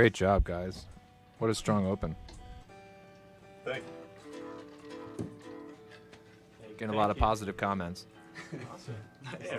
Great job, guys. What a strong open. Thank you. Getting a lot of positive comments.